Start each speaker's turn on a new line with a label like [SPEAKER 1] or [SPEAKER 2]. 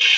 [SPEAKER 1] Yeah.